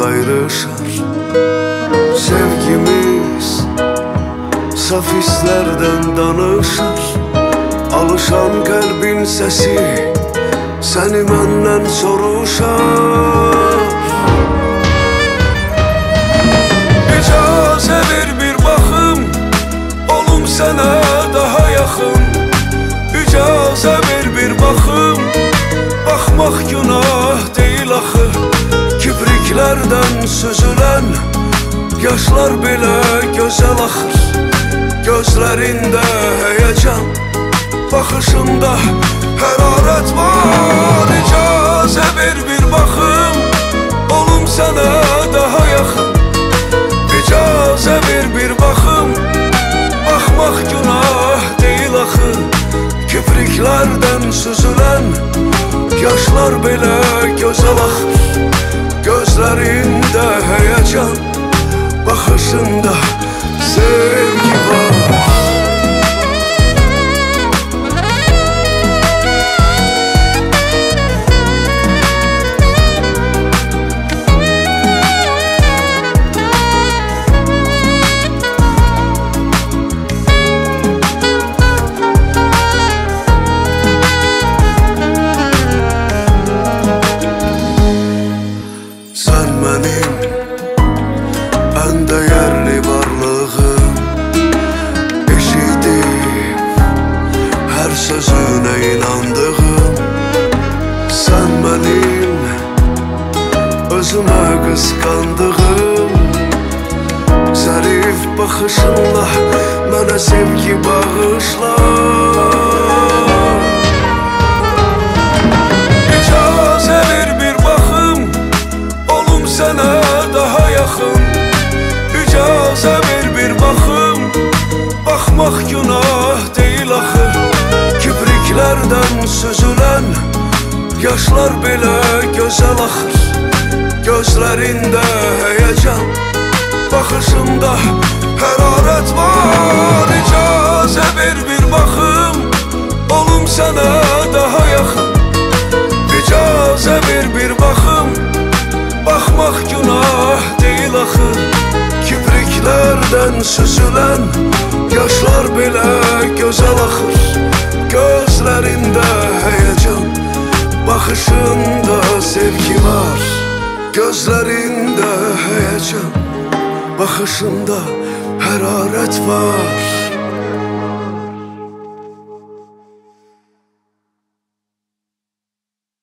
ayrışır. Sevgimiz saf hislerden danışır. Alışan kalbin sesi seni benden soruşar. Kipriklərdən süzülən Yaşlar belə gözəl axır. Gözlərində həyəcan Baxışında hərarət var. İcazə ver bir baxım Olum sənə daha yaxın. İcazə ver bir baxım Baxmaq günah deyil axı. Kipriklərdən süzülən Yaşlar belə gözəl axır Gözlərində həyəcan Baxışında sevgi var mənim ən dəyərli varlığım. Eşidib hər sözünə inandığım Sən mənim özümə qısqandığım Zərif baxışınla mənə sevgi bağışla Baxmaq günah deyil axı Kipriklərdən süzülən Yaşlar belə gözəl axır Gözlərində həyəcan Baxışında hərarət var. İcazə ver bir baxım Olum sənə daha yaxın İcazə ver bir baxım Baxmaq günah deyil axı Kipriklərdən süzülən gözəl axır Gözlərində həyəcan Baxışında sevgi var. Gözlərində həyəcan Baxışında hərarət var